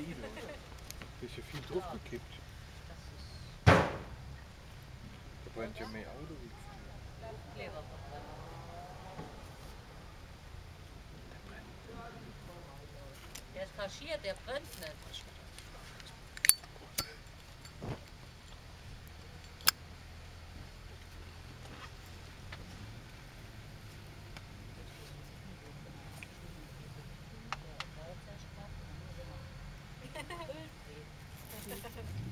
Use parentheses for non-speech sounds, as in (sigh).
oder? Da ist ja viel drauf gekippt. Das ist Da brennt ja mehr Auto wie früher. Der ist kaschiert, der brennt nicht. Thank you. (laughs)